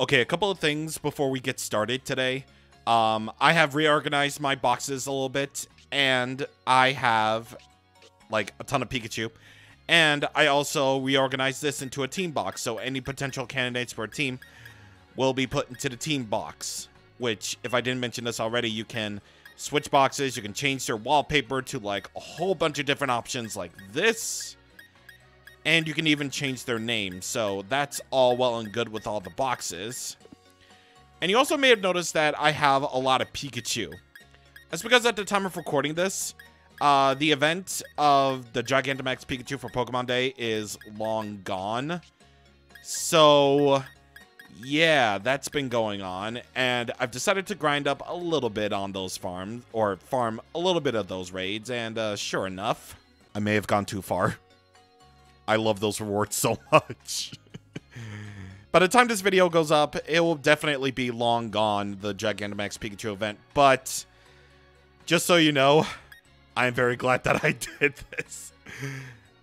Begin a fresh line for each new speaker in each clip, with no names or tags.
Okay, a couple of things before we get started today. Um, I have reorganized my boxes a little bit, and I have like a ton of Pikachu. And I also reorganized this into a team box, so any potential candidates for a team will be put into the team box. Which, if I didn't mention this already, you can switch boxes, you can change their wallpaper to like a whole bunch of different options like this. And you can even change their name, so that's all well and good with all the boxes. And you also may have noticed that I have a lot of Pikachu. That's because at the time of recording this, uh, the event of the Gigantamax Pikachu for Pokemon Day is long gone. So, yeah, that's been going on. And I've decided to grind up a little bit on those farms, or farm a little bit of those raids. And uh, sure enough, I may have gone too far. I love those rewards so much. By the time this video goes up, it will definitely be long gone, the Gigantamax Pikachu event. But, just so you know, I am very glad that I did this.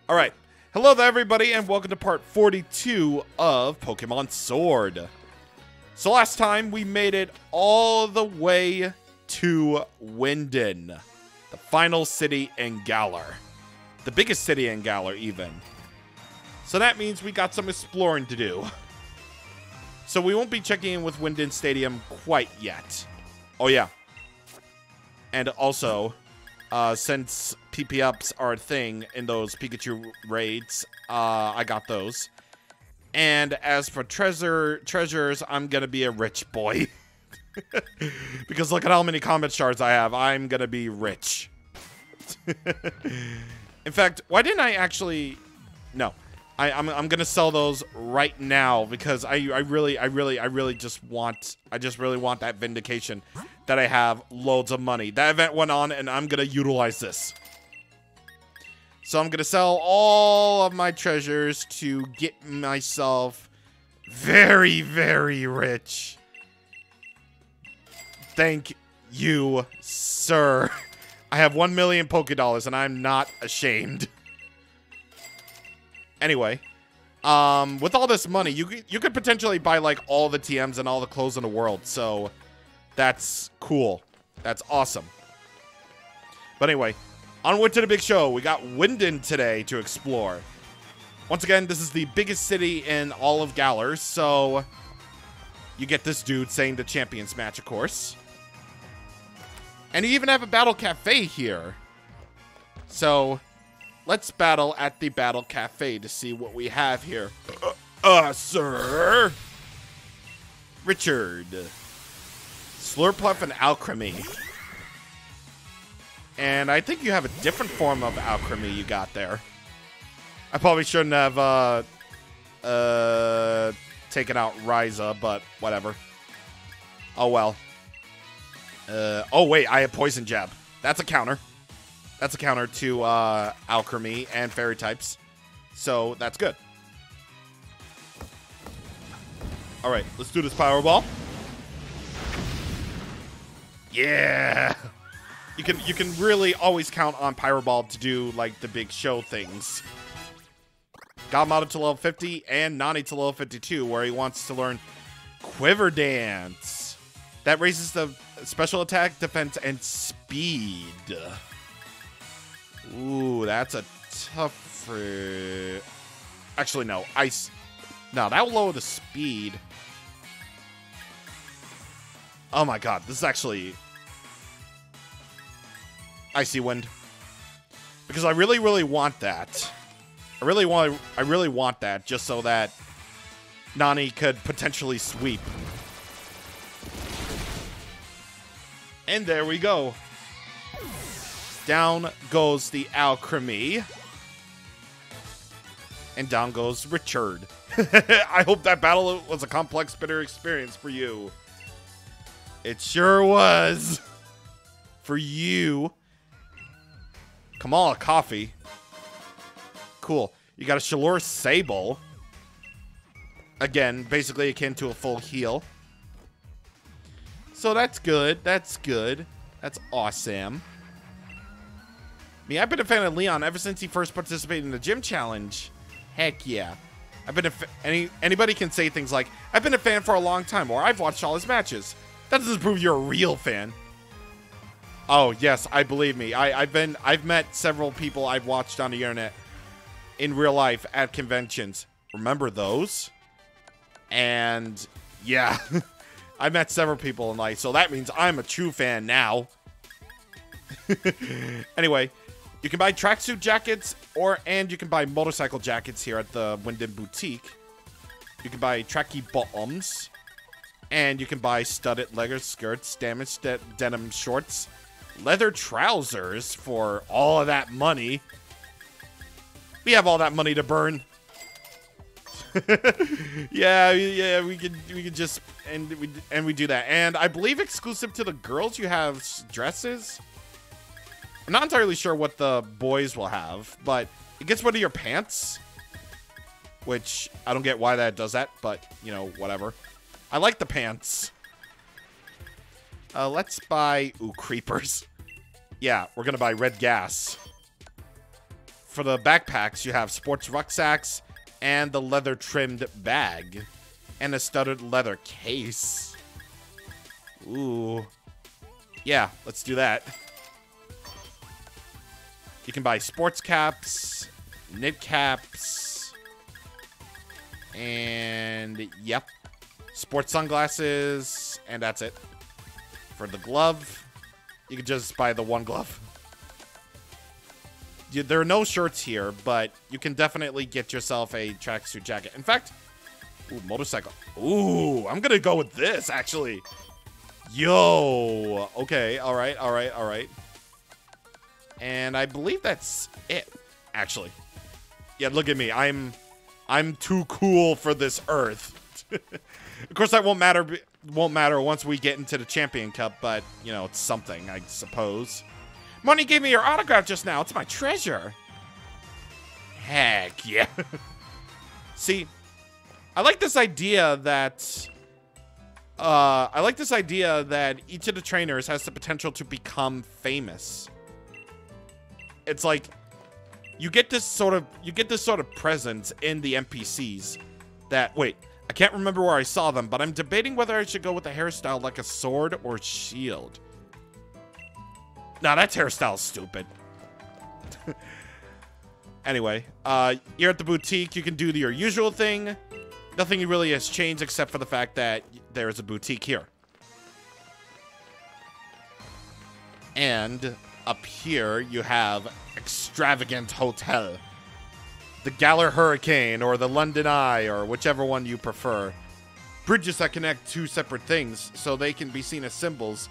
Alright, hello there everybody, and welcome to part 42 of Pokemon Sword. So last time, we made it all the way to Wyndon, the final city in Galar. The biggest city in Galar, even. So that means we got some exploring to do. So we won't be checking in with Wyndon Stadium quite yet. Oh, yeah. And also, uh, since PP ups are a thing in those Pikachu raids, uh, I got those. And as for treasure treasures, I'm gonna be a rich boy. because look at how many comet shards I have. I'm gonna be rich. In fact, why didn't I actually... No. I, I'm, I'm gonna sell those right now because I, I really I really I really just want I just really want that vindication that I have loads of money. That event went on and I'm gonna utilize this. So I'm gonna sell all of my treasures to get myself very very rich. Thank you, sir. I have one million Poké Dollars and I'm not ashamed. Anyway, um, with all this money, you you could potentially buy like all the TMs and all the clothes in the world. So that's cool. That's awesome. But anyway, onward to the big show. We got Wyndon today to explore. Once again, this is the biggest city in all of Galar, so you get this dude saying the champions match, of course. And you even have a battle cafe here. So Let's battle at the Battle Cafe to see what we have here. Uh, uh sir. Richard. Slurpuff and Alcremie. And I think you have a different form of Alcremie you got there. I probably shouldn't have, uh, uh, taken out Ryza, but whatever. Oh, well. Uh, oh, wait, I have Poison Jab. That's a counter. That's a counter to uh, Alcremie and Fairy types. So that's good. All right, let's do this Powerball. Yeah. You can you can really always count on Pyro to do like the big show things. Got modded to level 50 and Nani to level 52 where he wants to learn Quiver Dance. That raises the special attack, defense, and speed. Ooh, that's a tough. Uh... Actually, no. Ice. No, that will lower the speed. Oh my god, this is actually icy wind because I really, really want that. I really want. I really want that just so that Nani could potentially sweep. And there we go. Down goes the Alcremie. And down goes Richard. I hope that battle was a complex, bitter experience for you. It sure was. For you. Kamala Coffee. Cool. You got a Shalour Sable. Again, basically akin to a full heal. So that's good. That's good. That's awesome. I've been a fan of Leon ever since he first participated in the gym challenge. Heck yeah. I've been a fa- any anybody can say things like I've been a fan for a long time or I've watched all his matches. That doesn't prove you're a real fan. Oh yes, I believe me. I, I've been I've met several people I've watched on the internet in real life at conventions. Remember those? And yeah, I met several people in life, so that means I'm a true fan now. anyway, you can buy tracksuit jackets or and you can buy motorcycle jackets here at the Wyndon Boutique. You can buy tracky bottoms and you can buy studded leather skirts, damaged de denim shorts, leather trousers for all of that money. We have all that money to burn. yeah, yeah, we could we could just and we and we do that. And I believe exclusive to the girls, you have dresses. I'm not entirely sure what the boys will have, but it gets rid of your pants, which I don't get why that does that, but you know, whatever. I like the pants. Uh, let's buy ooh creepers. Yeah, we're gonna buy red gas. For the backpacks, you have sports rucksacks and the leather trimmed bag and a studded leather case. Ooh. Yeah, let's do that. You can buy sports caps, knit caps, and yep, sports sunglasses, and that's it. For the glove, you can just buy the one glove. There are no shirts here, but you can definitely get yourself a tracksuit jacket. In fact, ooh, motorcycle. Ooh, I'm gonna go with this, actually. Yo. Okay, all right, all right, all right. And I believe that's it, actually. Yeah, look at me. I'm I'm too cool for this earth. of course, that won't matter won't matter once we get into the Champion Cup, but, you know, it's something, I suppose. Money gave me your autograph just now. It's my treasure. Heck yeah. See, I like this idea that... Uh, I like this idea that each of the trainers has the potential to become famous. It's like you get this sort of you get this sort of presence in the NPCs that wait, I can't remember where I saw them, but I'm debating whether I should go with a hairstyle like a sword or shield. Nah, that hairstyle's stupid. anyway, uh, you're at the boutique. You can do your usual thing. Nothing really has changed except for the fact that there's a boutique here. And up here, you have Extravagant Hotel. The Galar Hurricane, or the London Eye, or whichever one you prefer. Bridges that connect two separate things, so they can be seen as symbols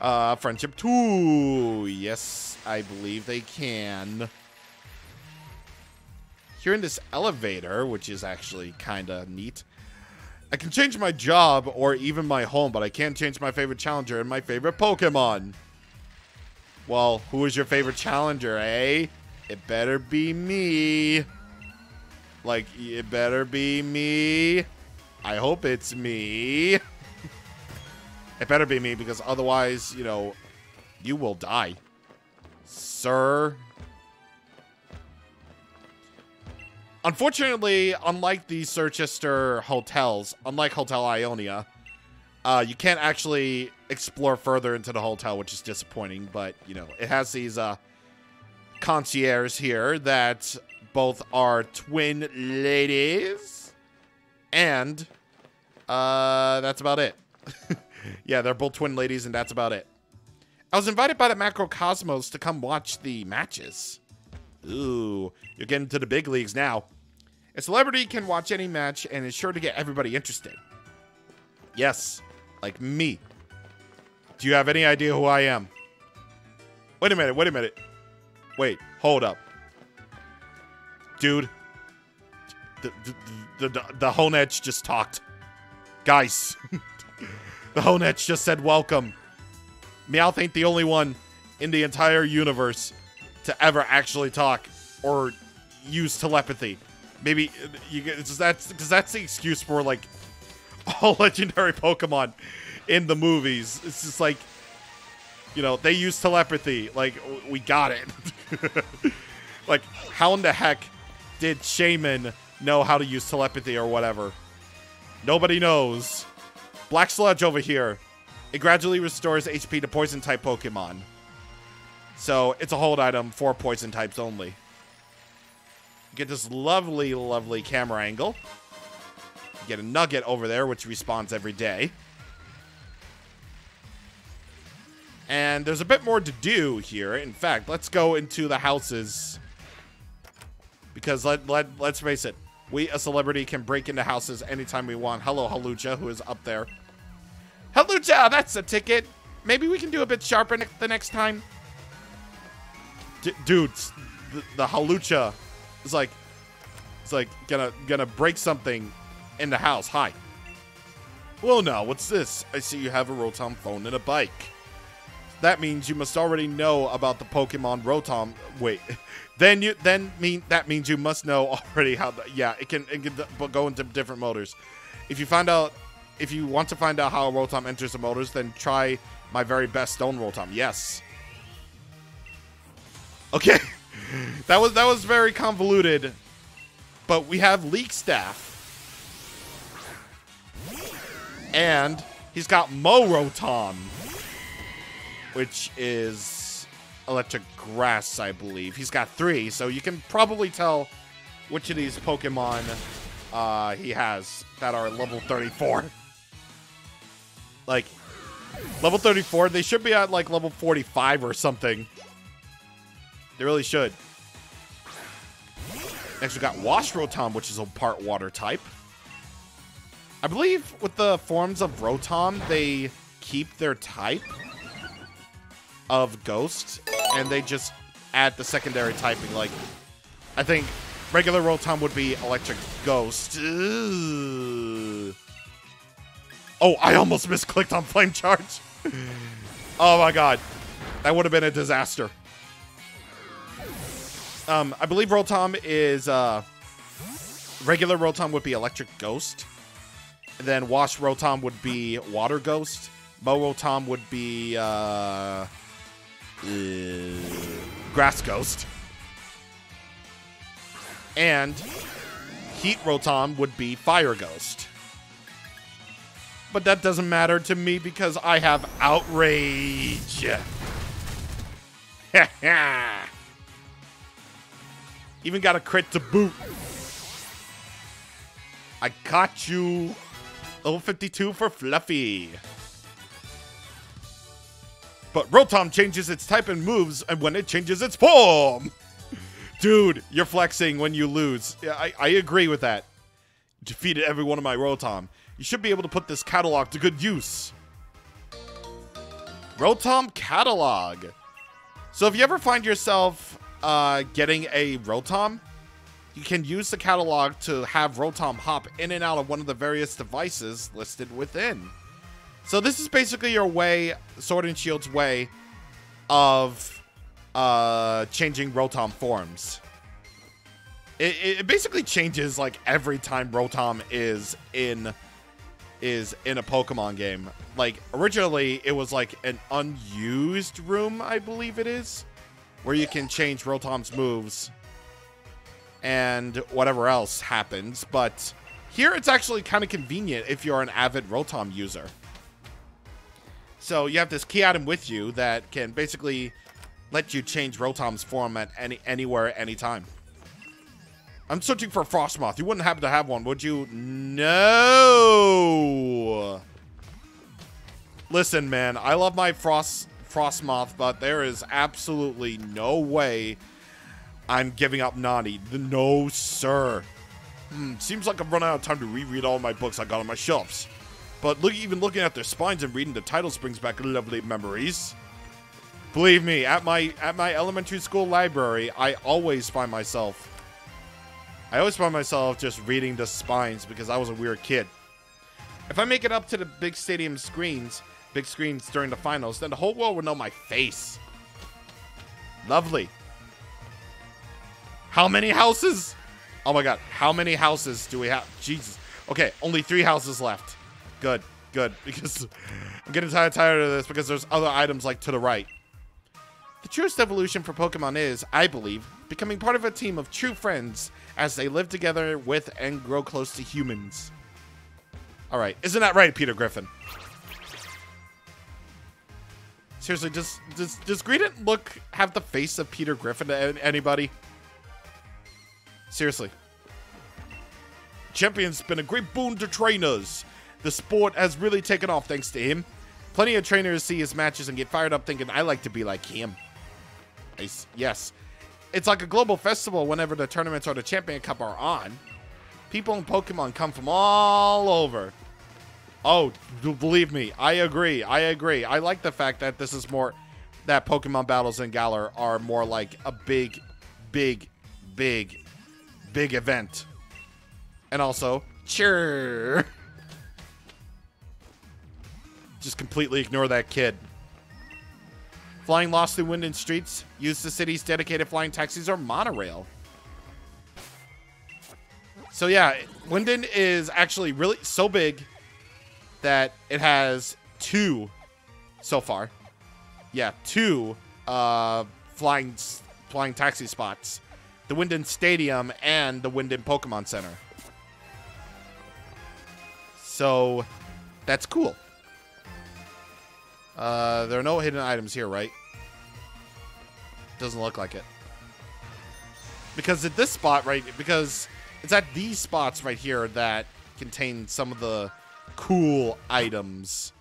uh, friendship two. Yes, I believe they can. Here in this elevator, which is actually kind of neat. I can change my job or even my home, but I can't change my favorite challenger and my favorite Pokemon. Well, who is your favorite challenger, eh? It better be me. Like, it better be me. I hope it's me. It better be me because otherwise, you know, you will die. Sir. Unfortunately, unlike the Circhester hotels, unlike Hotel Ionia, uh, you can't actually explore further into the hotel, which is disappointing. But, you know, it has these uh, concierges here that both are twin ladies. And uh, that's about it. yeah, they're both twin ladies, and that's about it. I was invited by the Macrocosmos to come watch the matches. Ooh, you're getting to the big leagues now. A celebrity can watch any match and is sure to get everybody interested. Yes, like me. Do you have any idea who I am? Wait a minute, wait a minute. Wait, hold up. Dude. The, the, the, the, Honedge just talked. Guys. The Honedge just said welcome. Meowth ain't the only one in the entire universe to ever actually talk or use telepathy. Maybe uh, you does that because that's the excuse for like all legendary Pokemon in the movies. It's just like you know they use telepathy. Like we got it. like how in the heck did Shaymin know how to use telepathy or whatever. Nobody knows. Black Sludge over here. It gradually restores HP to poison type Pokemon. So it's a hold item for poison types only. Get this lovely, lovely camera angle. Get a nugget over there, which respawns every day. And there's a bit more to do here. In fact, let's go into the houses. Because let, let, let's face it, we, a celebrity, can break into houses anytime we want. Hello, Hawlucha, who is up there. Hawlucha, that's a ticket. Maybe we can do a bit sharper ne the next time. D dude, the, the Hawlucha is like, it's like gonna gonna break something in the house. Hi. Well, now, what's this? I see you have a Rotom phone and a bike. That means you must already know about the Pokemon Rotom. Wait, then you then mean that means you must know already how. The, yeah, it can it can go into different motors. If you find out, if you want to find out how Rotom enters the motors, then try my very best Stone Rotom. Yes. Okay, that was that was very convoluted, but we have Leak Staff, and he's got Mow Rotom which is electric grass, I believe. He's got three, so you can probably tell which of these Pokemon uh, he has that are level 34. like, level 34, they should be at like level 45 or something. They really should. Next, we got Wash Rotom, which is a part water type. I believe with the forms of Rotom, they keep their type of Ghost, and they just add the secondary typing. Like, I think regular Rotom would be Electric Ghost. Oh, I almost misclicked on Flame Charge. oh my god. That would have been a disaster. Um, I believe Rotom is, uh, regular Rotom would be Electric Ghost. And then Wash Rotom would be Water Ghost. Mow Rotom would be, uh, Grass Ghost. And Heat Rotom would be Fire Ghost. But that doesn't matter to me because I have Outrage. Even got a crit to boot. I got you. Level 52 for Fluffy. But Rotom changes its type and moves and when it changes its form. Dude, you're flexing when you lose. I, I agree with that. Defeated every one of my Rotom. You should be able to put this catalog to good use. Rotom catalog. So if you ever find yourself uh, getting a Rotom, you can use the catalog to have Rotom hop in and out of one of the various devices listed within. So this is basically your way, Sword and Shield's way, of uh, changing Rotom forms. It, it basically changes like every time Rotom is in is in a Pokemon game. Like originally it was like an unused room, I believe it is, where you can change Rotom's moves and whatever else happens. But here it's actually kind of convenient if you're an avid Rotom user. So you have this key item with you that can basically let you change Rotom's form at any anywhere, anytime. I'm searching for a Frosmoth. You wouldn't happen to have one, would you? No. Listen, man, I love my Frost Frosmoth, but there is absolutely no way I'm giving up Nani. No, sir. Hmm, seems like I'm running out of time to reread all my books I got on my shelves. But look, even looking at their spines and reading the titles brings back lovely memories. Believe me, at my at my elementary school library, I always find myself I always find myself just reading the spines because I was a weird kid. If I make it up to the big stadium screens, big screens during the finals, then the whole world will know my face. Lovely. How many houses? Oh my god, how many houses do we have? Jesus. Okay, only three houses left. Good, good, because I'm getting tired, tired of this because there's other items like to the right. The truest evolution for Pokemon is, I believe, becoming part of a team of true friends as they live together with and grow close to humans. All right, isn't that right, Peter Griffin? Seriously, does does does Greedent look have the face of Peter Griffin to anybody? Seriously. Champion's been a great boon to trainers. The sport has really taken off thanks to him. Plenty of trainers see his matches and get fired up thinking, I like to be like him. Nice. Yes. It's like a global festival whenever the tournaments or the Champion Cup are on. People in Pokemon come from all over. Oh, believe me, I agree. I agree. I like the fact that this is more that Pokemon battles in Galar are more like a big, big, big, big event. And also, sure. Just completely ignore that kid. Flying lost through Wyndon streets. Use the city's dedicated flying taxis or monorail. So yeah, Wyndon is actually really so big that it has two so far. Yeah, two uh, flying flying taxi spots. The Wyndon Stadium and the Wyndon Pokemon Center. So that's cool. Uh, there are no hidden items here, right? Doesn't look like it. Because at this spot, right, because it's at these spots right here that contain some of the cool items.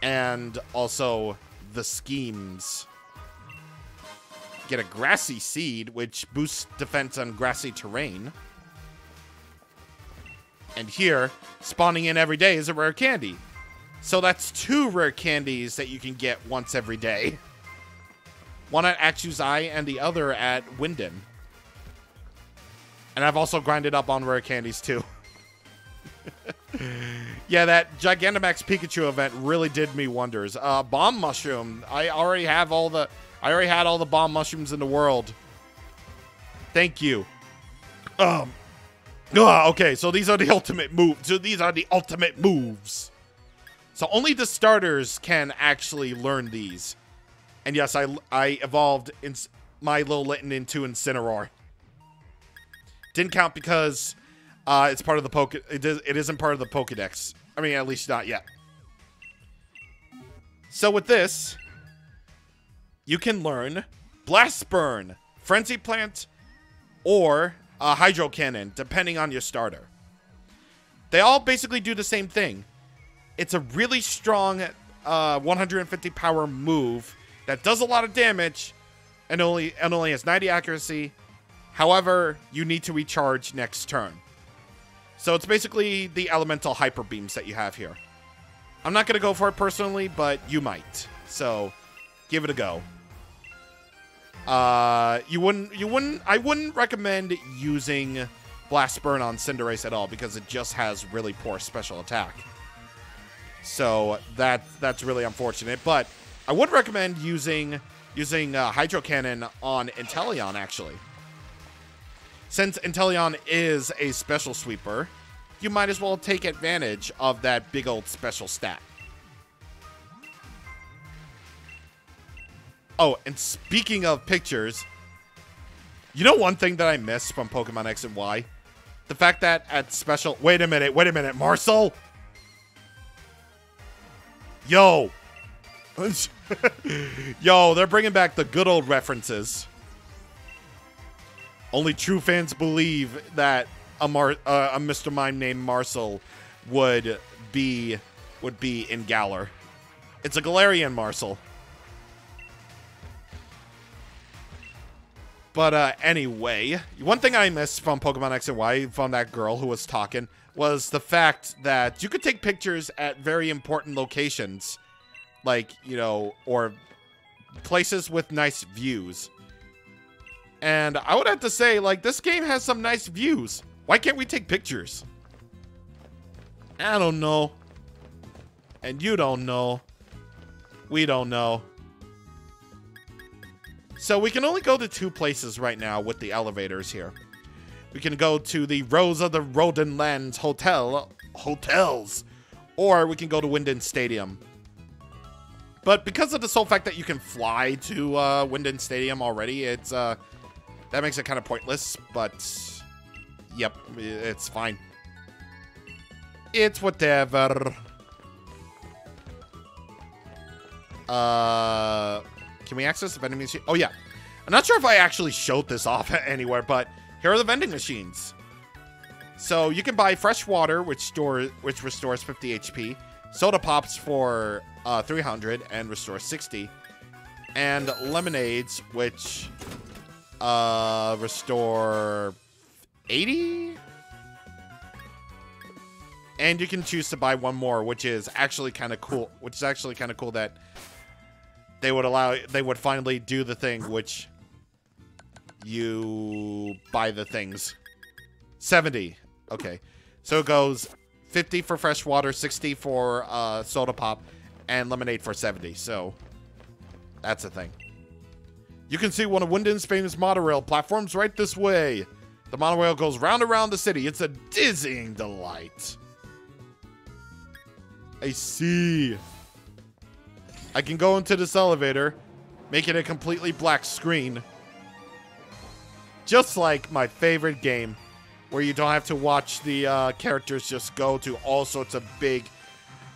And also the schemes. Get a grassy seed, which boosts defense on grassy terrain. And here, spawning in every day is a rare candy. So that's two rare candies that you can get once every day. One at Eye and the other at Wyndon. And I've also grinded up on rare candies too. yeah, that Gigantamax Pikachu event really did me wonders. Uh, bomb mushroom. I already have all the. I already had all the bomb mushrooms in the world. Thank you. Um. Oh, okay, so these are the ultimate moves. So these are the ultimate moves. So only the starters can actually learn these. And yes, I I evolved in my Lilliton into Incineroar. Didn't count because uh, it's part of the poke. It, is, it isn't part of the Pokedex. I mean, at least not yet. So with this, you can learn Blast Burn, Frenzy Plant, or a Hydro Cannon, depending on your starter. They all basically do the same thing. It's a really strong uh, 150 power move that does a lot of damage and only and only has 90 accuracy. However, you need to recharge next turn. So it's basically the elemental hyper beams that you have here. I'm not going to go for it personally, but you might. So give it a go. Uh, you wouldn't, you wouldn't, I wouldn't recommend using Blast Burn on Cinderace at all because it just has really poor special attack. So that that's really unfortunate. But I would recommend using using uh, Hydro Cannon on Inteleon actually. Since Inteleon is a special sweeper, you might as well take advantage of that big old special stat. Oh, and speaking of pictures, you know one thing that I miss from Pokemon X and Y? The fact that at special... Wait a minute, wait a minute, Marcel? Yo! Yo, they're bringing back the good old references. Only true fans believe that a, Mar uh, a Mr. Mime named Marcel would be would be in Galar. It's a Galarian Marcel. But uh, anyway, one thing I missed from Pokemon X and Y from that girl who was talking was the fact that you could take pictures at very important locations, like, you know, or places with nice views. And I would have to say, like, this game has some nice views. Why can't we take pictures? I don't know. And you don't know. We don't know. So we can only go to two places right now with the elevators here. We can go to the Rose of the Rondelands Hotel, hotels, or we can go to Wyndon Stadium. But because of the sole fact that you can fly to uh, Wyndon Stadium already, it's uh, That makes it kind of pointless, but yep, it's fine. It's whatever. Uh, can we access the vending machine? Oh yeah, I'm not sure if I actually showed this off anywhere, but here are the vending machines. So you can buy fresh water, which store which restores 50 HP, soda pops for uh, 300 and restores 60, and lemonades, which uh, restore 80. And you can choose to buy one more, which is actually kind of cool. Which is actually kind of cool that they would allow they would finally do the thing which you buy the things. 70 okay. So it goes 50 for fresh water 60 for uh, soda pop and lemonade for 70 so that's a thing. You can see one of Wyndon's famous monorail platforms right this way. The monorail goes round and round the city. It's a dizzying delight. I see. I can go into this elevator, make it a completely black screen. Just like my favorite game, where you don't have to watch the uh, characters just go to all sorts of big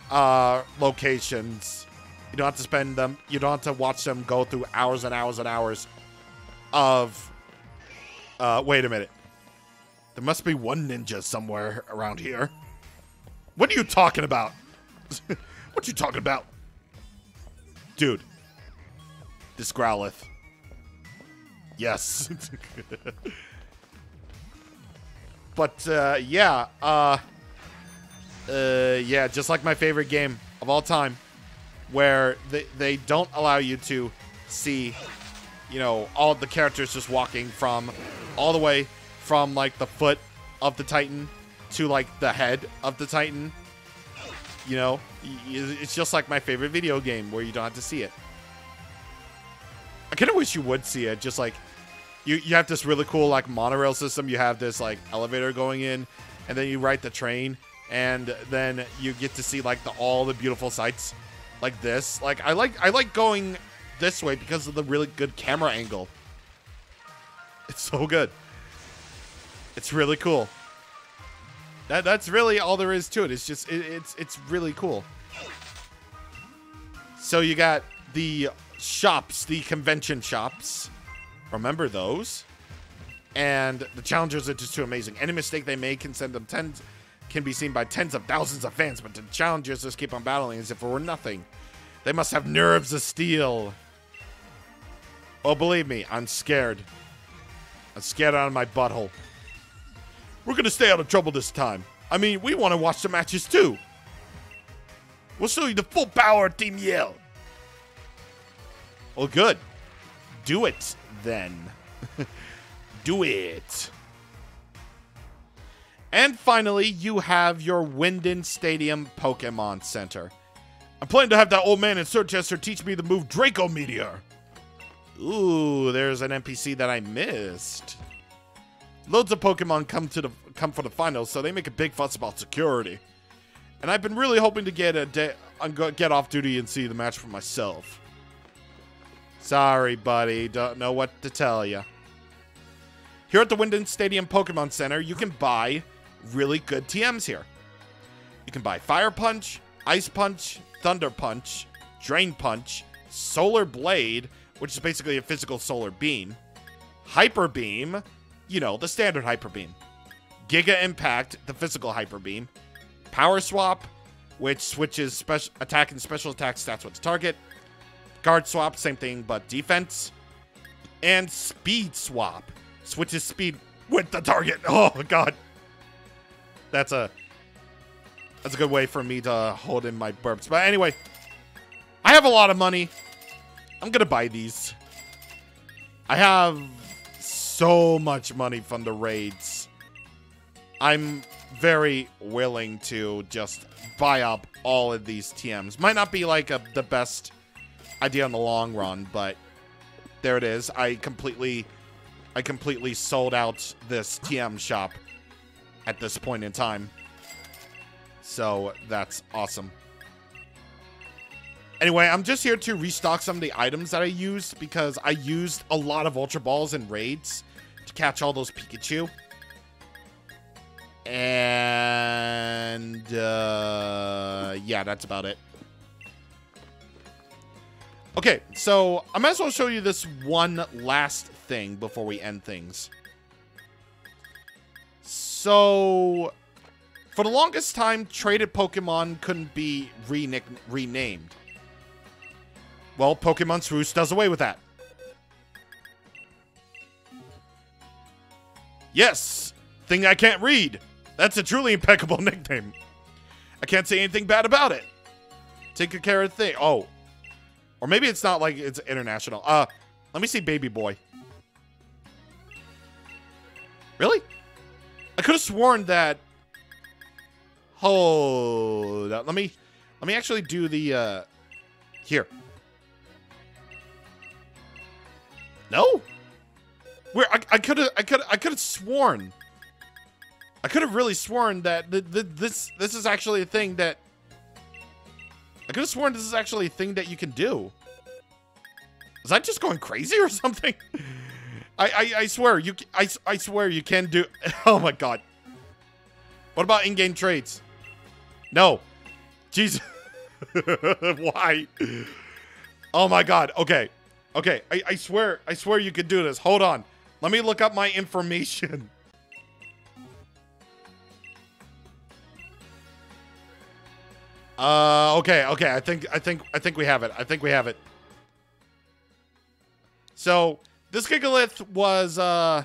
uh, locations. You don't have to spend them, you don't have to watch them go through hours and hours and hours of. Uh, wait a minute. There must be one ninja somewhere around here. What are you talking about? what you talking about? Dude. This Growlithe. Yes. but, uh, yeah, uh, uh, yeah, just like my favorite game of all time, where they, they don't allow you to see, you know, all the characters just walking from all the way from, like, the foot of the Titan to, like, the head of the Titan you know, it's just like my favorite video game where you don't have to see it. I kind of wish you would see it. Just like you, you have this really cool like monorail system. You have this like elevator going in, and then you ride the train, and then you get to see like the all the beautiful sights, like this. Like I like I like going this way because of the really good camera angle. It's so good. It's really cool. That that's really all there is to it. It's just it, it's it's really cool. So you got the shops, the convention shops. Remember those? And the challengers are just too amazing. Any mistake they make can send them tens can be seen by tens of thousands of fans, but the challengers just keep on battling as if it were nothing. They must have nerves of steel. Oh, believe me, I'm scared. I'm scared out of my butthole. We're to stay out of trouble this time. I mean, we want to watch the matches too. We'll show you the full power of Team Yell. Well, good. Do it then. Do it. And finally, you have your Wyndon Stadium Pokemon Center. I'm planning to have that old man in Circhester teach me the move Draco Meteor. Ooh, there's an NPC that I missed. Loads of Pokemon come to the come for the finals, so they make a big fuss about security. And I've been really hoping to get a day, get off duty and see the match for myself. Sorry, buddy, don't know what to tell you. Here at the Wyndon Stadium Pokemon Center, you can buy really good TMs here. You can buy Fire Punch, Ice Punch, Thunder Punch, Drain Punch, Solar Blade, which is basically a physical solar beam, Hyper Beam, you know, the standard Hyper Beam. Giga Impact, the physical Hyper Beam. Power Swap, which switches special attack and special attack stats with the target. Guard Swap, same thing, but defense. And Speed Swap, switches speed with the target. Oh, God. That's a... That's a good way for me to hold in my burps. But anyway, I have a lot of money. I'm going to buy these. I have so much money from the raids. I'm very willing to just buy up all of these TMs. Might not be like a, the best idea in the long run, but there it is. I completely I completely sold out this TM shop at this point in time. So that's awesome. Anyway, I'm just here to restock some of the items that I used because I used a lot of Ultra Balls and raids. to catch all those Pikachu. And uh, yeah, that's about it. Okay, so I might as well show you this one last thing before we end things. So, for the longest time, traded Pokemon couldn't be renamed. Well, Pokemon Swoosh does away with that. Yes, thing I can't read. That's a truly impeccable nickname. I can't say anything bad about it. Take a care of thing. Oh, or maybe it's not like it's international. Uh, let me see Baby Boy. Really? I could have sworn that. Hold on. Let me, let me actually do the, uh, here. No? Where I could have, I could, I could have sworn. I could have really sworn that the, the, this, this is actually a thing that could have sworn this is actually a thing that you can do. Is that just going crazy or something? I, I, I swear, you, I, I swear you can do, oh my god. What about in-game trades? No. Jesus. Why? Oh my god, okay. Okay, I, I swear, I swear you could do this. Hold on. Let me look up my information. Uh, okay, okay. I think, I think, I think we have it. I think we have it. So this Gigalith was uh,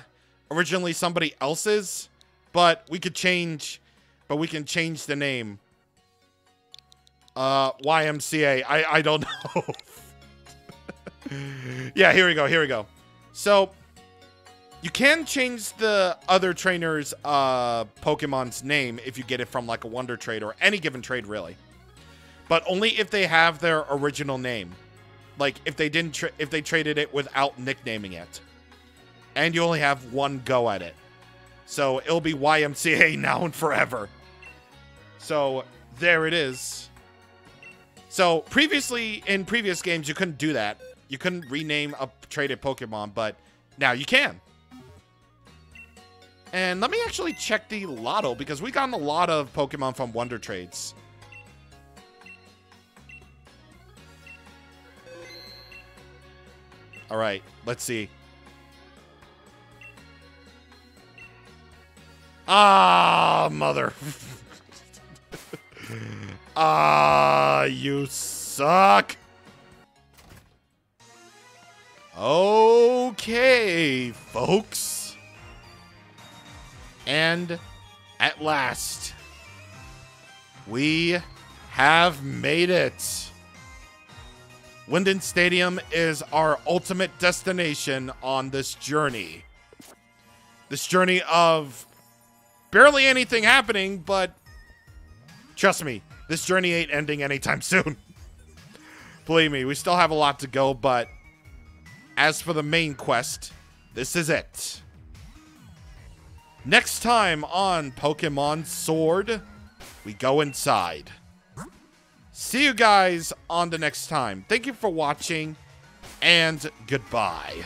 originally somebody else's, but we could change, but we can change the name. Uh, YMCA. I I don't know. yeah, here we go. Here we go. So you can change the other trainer's uh, Pokemon's name if you get it from like a Wonder Trade or any given trade, really. But only if they have their original name. Like if they didn't, if they traded it without nicknaming it, and you only have one go at it. So it'll be YMCA now and forever. So there it is. So previously in previous games you couldn't do that. You couldn't rename a traded Pokemon, but now you can. And let me actually check the lotto because we got a lot of Pokemon from Wonder Trades. All right, let's see. Ah, mother. ah, you suck. Okay, folks. And at last, we have made it. Wyndon Stadium is our ultimate destination on this journey. This journey of barely anything happening, but trust me, this journey ain't ending anytime soon. Believe me, we still have a lot to go, but as for the main quest, this is it. Next time on Pokemon Sword, we go inside. See you guys on the next time. Thank you for watching, and goodbye.